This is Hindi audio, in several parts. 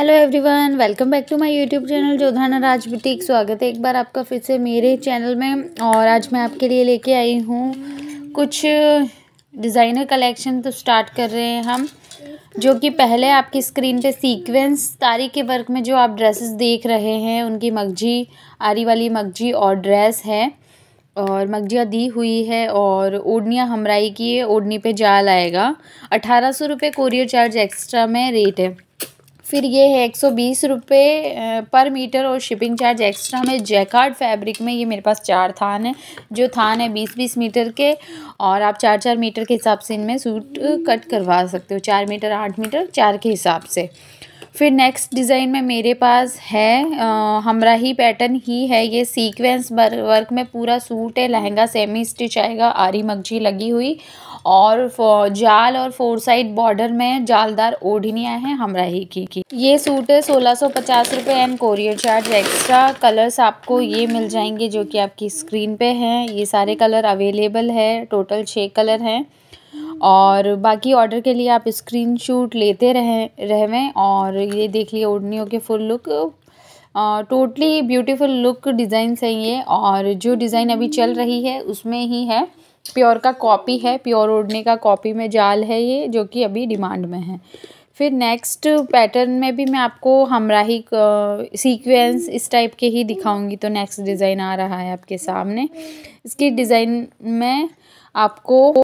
Hello everyone welcome back to my YouTube channel Jodhana Raj boutique स्वागत है एक बार आपका फिर से मेरे चैनल में। और आज मैं आपके लिए लेके आई हूँ कुछ डिज़ाइनर कलेक्शन तो स्टार्ट कर रहे हैं हम, जो कि पहले आपकी स्क्रीन पे सीक्वेंस तारी के वर्क में जो आप ड्रेसेस देख रहे हैं, उनकी मगजी, आरी वाली मगजी और ड्रेस है। और मगजिया दी हुई है और ओढ़निया हमराई की है, ओढ़नी पे जाल आएगा। अठारह सौ रुपये कोरियर चार्ज एक्स्ट्रा में रेट है। फिर ये है एक सौ बीस रुपये पर मीटर और शिपिंग चार्ज एक्स्ट्रा में जैकार्ड फैब्रिक में, ये मेरे पास चार थान है। जो थान है बीस बीस मीटर के, और आप चार चार मीटर के हिसाब से इनमें सूट कट करवा सकते हो, चार मीटर आठ मीटर, चार के हिसाब से। फिर नेक्स्ट डिज़ाइन में मेरे पास है हमरा ही पैटर्न ही है ये सीक्वेंस वर्क में पूरा सूट है लहंगा सेमी स्टिच आएगा आरी मगजी लगी हुई और जाल और फोर साइड बॉर्डर में जालदार ओढ़नियाँ हैं हमरा ही की, की। ये सूट है सोलह सौ पचास रुपये and courier charge extra colours आपको ये मिल जाएँगे जो कि आपकी स्क्रीन पे हैं। ये सारे कलर अवेलेबल है टोटल छः कलर हैं। और बाकी ऑर्डर के लिए आप स्क्रीन शूट लेते रहें रहें और ये देख लिए ओढ़नियों के full look totally beautiful look design है ये और जो डिज़ाइन अभी चल रही है, उसमें ही है। प्योर का कॉपी है प्योर ओढ़ने का कॉपी में जाल है ये, जो कि अभी डिमांड में है। फिर नेक्स्ट पैटर्न में भी मैं आपको हमराही सीक्वेंस इस टाइप के ही दिखाऊँगी तो नेक्स्ट डिज़ाइन आ रहा है आपके सामने। इसकी डिज़ाइन में आपको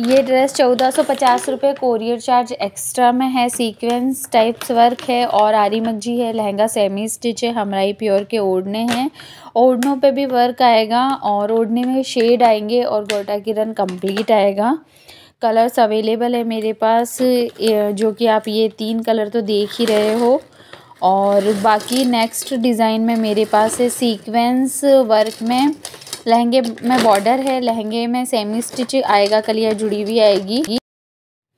ये ड्रेस चौदह सौ पचास रुपये कोरियर चार्ज एक्स्ट्रा में है सीक्वेंस टाइप्स वर्क है, और आरी मगजी है, लहंगा सेमी स्टिच है, हमराई प्योर के ओढ़ने हैं। ओढ़नों पे भी वर्क आएगा, और ओढ़ने में शेड आएँगे, और गोटा किरण कंप्लीट आएगा। कलर्स अवेलेबल है मेरे पास जो कि आप ये तीन कलर तो देख ही रहे हो। और बाकी नेक्स्ट डिज़ाइन में मेरे पास है सीक्वेंस वर्क में। लहंगे में बॉर्डर है, लहंगे में सेमी स्टिच आएगा कलिया जुड़ी हुई आएगी।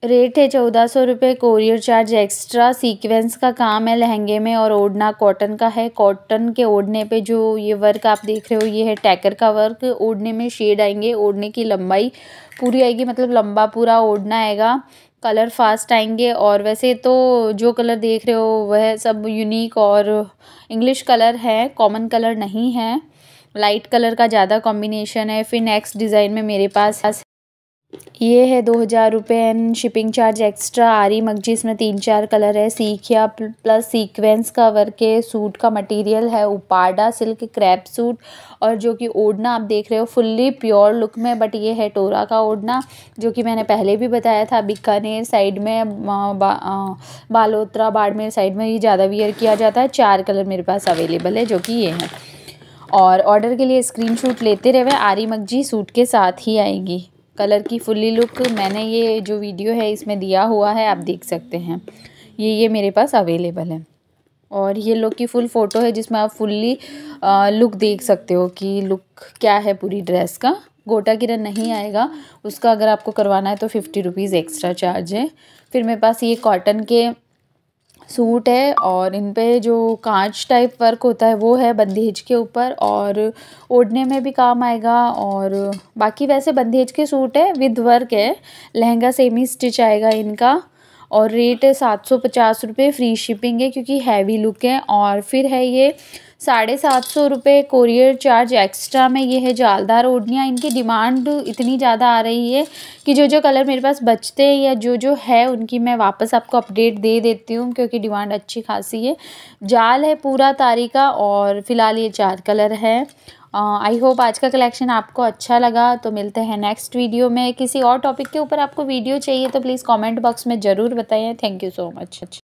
रेट है चौदह सौ रुपये कोरियर चार्ज एक्स्ट्रा सीक्वेंस का काम है लहंगे में और ओढ़ना कॉटन का है। कॉटन के ओढ़ने पे जो ये वर्क आप देख रहे हो, ये है टैकर का वर्क ओढ़ने में शेड आएँगे, ओढ़ने की लंबाई पूरी आएगी मतलब लंबा पूरा ओढ़ना आएगा। कलर फास्ट आएँगे और वैसे तो जो कलर देख रहे हो, वह सब यूनिक और इंग्लिश कलर है कॉमन कलर नहीं है। लाइट कलर का ज़्यादा कॉम्बिनेशन है। फिर नेक्स्ट डिज़ाइन में मेरे पास ये है दो हज़ार रुपये एंड शिपिंग चार्ज एक्स्ट्रा आरी मगजी इसमें तीन चार कलर है। सीखिया प्लस सीक्वेंस का वर्क सूट का मटेरियल है। उपाडा सिल्क क्रैप सूट और जो कि ओढ़ना आप देख रहे हो फुल्ली प्योर लुक में बट ये है टोरा का ओढ़ना जो कि मैंने पहले भी बताया था। बीकानेर साइड में बा, बालोत्रा बाड़मेर साइड में ये ज़्यादा वियर किया जाता है। चार कलर मेरे पास अवेलेबल है जो कि ये हैं। और ऑर्डर के लिए स्क्रीनशॉट लेते रहे। आरी मगजी सूट के साथ ही आएगी। कलर की फुल्ली लुक मैंने ये जो वीडियो है, इसमें दिया हुआ है, आप देख सकते हैं। ये ये मेरे पास अवेलेबल है। और ये लुक की फुल फ़ोटो है, जिसमें आप फुल्ली लुक देख सकते हो कि लुक क्या है पूरी ड्रेस का। गोटा किरण नहीं आएगा। उसका अगर आपको करवाना है तो फिफ्टी रुपीज़ एक्स्ट्रा चार्ज है। फिर मेरे पास ये कॉटन के सूट है और इन पे जो कांच टाइप वर्क होता है वो है बंदेज के ऊपर और ओढ़ने में भी काम आएगा और बाकी वैसे बंदेज के सूट है विद वर्क है, लहंगा सेमी स्टिच आएगा इनका और रेट है सात सौ पचास रुपये फ्री शिपिंग है क्योंकि हैवी लुक है और फिर है ये साढ़े सात सौ रुपये कोरियर चार्ज एक्स्ट्रा में ये है जालदार ओढ़नियाँ। इनकी डिमांड इतनी ज़्यादा आ रही है कि जो जो कलर मेरे पास बचते हैं या जो जो है, उनकी मैं वापस आपको अपडेट दे देती हूँ, क्योंकि डिमांड अच्छी खासी है। जाल है पूरा तारी का और फ़िलहाल ये चार कलर है। आई होप आज का कलेक्शन आपको अच्छा लगा तो मिलते हैं नेक्स्ट वीडियो में। किसी और टॉपिक के ऊपर आपको वीडियो चाहिए तो प्लीज़ कमेंट बॉक्स में ज़रूर बताइए थैंक यू सो मच